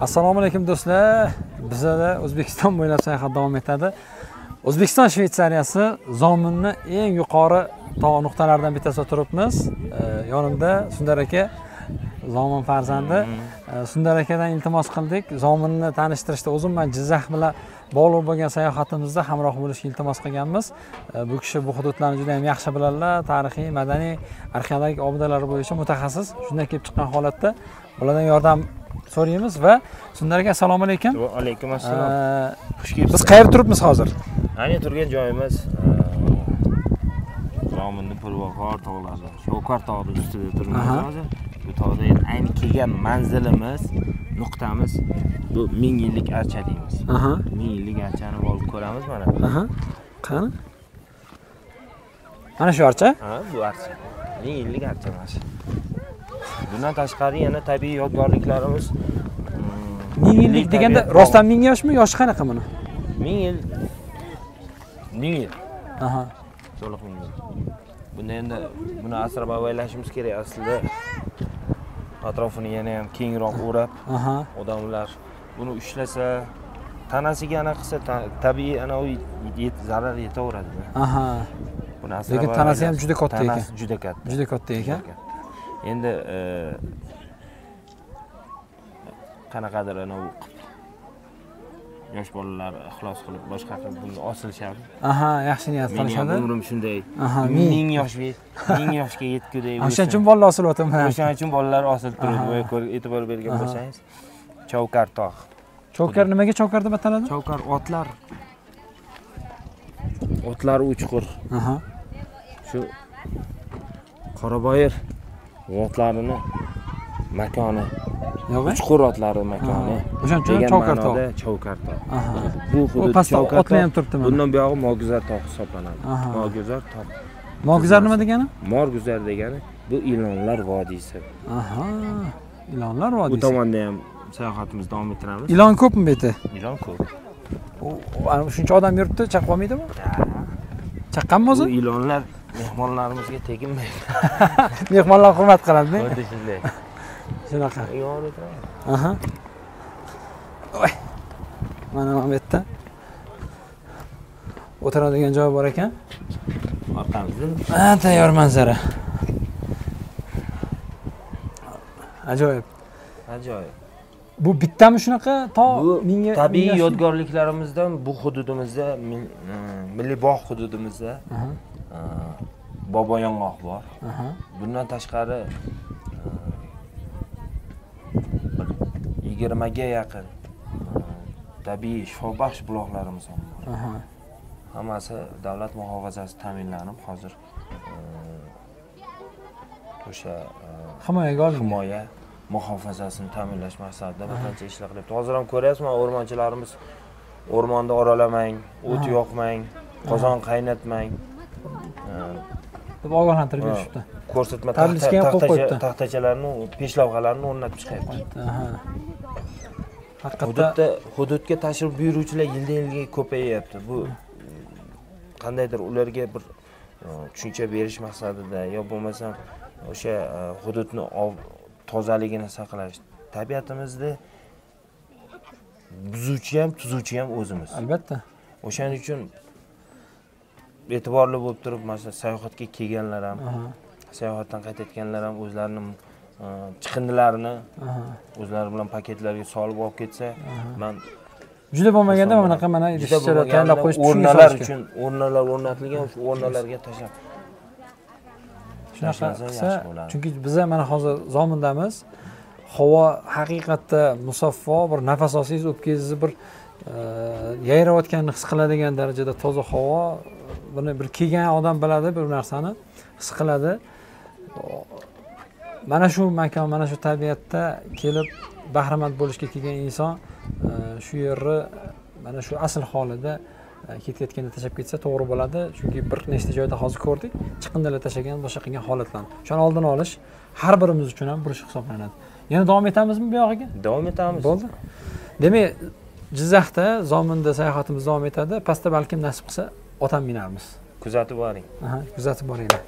assalomu alaykum do'stlar. Bizada o'zbekiston bo'ylab sayohat davom etadi. O'zbekiston shvetsariyasi zominni eng yuqori tog' nuqtalaridan bittasida turibmiz. Yonimda sundar aka zomin farzandi. Sundar akadan iltimos qildik. Zominni tanishtirishda o'zim man jizzax bilan bog'liq bo'lgan sayohatimizda hamroh bo'lishga iltimos qilganmiz. Bu kishi bu hududlarni juda yam yaxshi biladilar tarixiy madaniy arxeologik obidalar bo'yicha mutaxassis. Shundan kelib chiqqan holatda ulardan yordam so'raymiz va sundar aka assalomu alaykum. Va alaykum assalom xush biz kelibsiz qayerda turibmiz hozir? Ayni turgan joyimiz zominni pulvaqor tog'lari shovkar tog'ni ustida turibmiz hozir. Bu tog'da endi ayni kelgan manzilimiz nuqtamiz bu ming yillik archa deymiz ming yillik archani olib ko'ramiz mana. Qani? Mana shu archa. Ha bu archa. Ming yillik archa mana shu bundan tashqari yana tabiiy yodgorliklarimiz mm, ming yillik deganda rostdan ming yoshmi yoshi qanaqa buni? Ming yil ming yil. Aha. To'liq ming yil. Bunda endi buni asrab avaylashimiz kerak aslida. Atrofini yana ham kengroq o'rab aha. odamlar buni ushlasa tanasiga anaqa qilsa ta- tabiiy anavi zarar yetaveradi aha. Buni Lekin tanasi ham juda katta tanasi ekan. juda katta. Juda katta ekan. Endi e, qanaqadir anavi yosh bolalar ixlos qilib boshqa qilib buni osilishadi. Aha yaxshi niyat meni qilishadi umrim shunday. Ming. yoshga ming yoshga yetguday o'shaning uchun bolalar osilyapti o'shaning uchun bolalar osilib turibdi Voy, ko'r- e'tibor bergan bo'lsangiz. Chavkar tog' chovkar nimaga chovkar deb ataladi? Chavkar otlar. Otlari uchqur aha. Shu qoraboyir otlarini makoni. Uchqur otlari makoni. O'shaning uchun degan Chavkar tog'. bu hudud pastda ham tog' turibdi mana. Bundan buyog'i mogizar tog' hisoblanadi. Mogizar tog' mogizar nima degani? Morguzar degani bu ilonlar vodiysi. Aha. Ilonlar bu vodiysi tomonda ham sayohatimizni davom ettiramiz. Ilon ko'pmi bu yerda? Ilon ko'p. Shuncha odam yuribdi chaqqolmaydimi chaqqanmi bu o'zi? Ilonlar mehmonlarimizga teginmaydi. Mehmonlar hurmat qiladimi? Xuddi shunday shunaqa. Yonib aha. Voy. mana mana bu yerda o'tiradigan joy bor ekan. Orqamizda tayyor manzara. Ajoyib. Ajoyib. Bu bittami shunaqa? To bu mingga tabiiy yodgorliklarimizdan bu hududimizda e, milliy bog' hududimizda Aha, e, bobo yong'oq bor. Bundan tashqari e, bir yigirmaga yaqin e, tabiiy shifobaxsh buloqlarimiz ham bor. Hammasi davlat muhofazasi ta'minlanib hozir e, o'sha himoyaga olingan. himoya muhofazasini ta'minlash maqsadida bir qancha ishlar qilyapti. Hozir ham ko'ryapsizmi o'rmonchilarimiz o'rmonni oralamang o't yoqmang qozon qaynatmang deb ogohlantirib berishibdi ko'rsatma Tablitskaga ham qo'yib qo'yibdi. taxtachalarni peshlavhalarni o'rnatib chiqyapti haqiqatda hududda hududga tashrif buyuruvchilar yildan yilga ko'payyapti bu qandaydir ularga bir e, tushuncha berish maqsadida yo bo'lmasam o'sha e, hududni tozaligini saqlash tabiatimizni buzuvchi ham tuzuvchi ham o'zimiz. Albatta. O'shaning uchun e'tiborli bo'lib turib masalan sayohatga kelganlar ham sayohatdan qaytayotganlar ham o'zlarini e, chiqindilarini o'zlari bilan paketlarga solib olib ketsa man juda bo'lmaganda Xursand bunaqa mana idishchalar tayyorlab qo'yish o'rnalar uchun o'rnalar o'rnatilgan o'sha o'rnalarga tashlab. Shunaqa qilsa chunki biza mana hozir zomindamiz. Havo haqiqatda musaffo bir nafas olsangiz o'pkangizni bir e, yayrayotganini his qiladigan darajada toza havo buni bir kelgan odam biladi bu narsani his qiladi. Mana shu makon mana shu tabiatda kelib bahramand bo'lishga kelgan inson e, shu yerni mana shu asl holida e, ketayotganda tashlab ketsa to'g'ri bo'ladi. Chunki bir nechta joyda hozir ko'rdik chiqindilar tashlagan boshqa qilgan holatlarni o'shani oldini olish har birimiz uchun ham burch hisoblanadi. Yana davom etamizmi bu yog'iga? Davom etamiz. Bo'ldi. Demak jizzaxda zominda sayohatimiz davom etadi. Pastda balkim nasib qilsa otam minarmiz kuzatib boring. Aha, kuzatib boringlar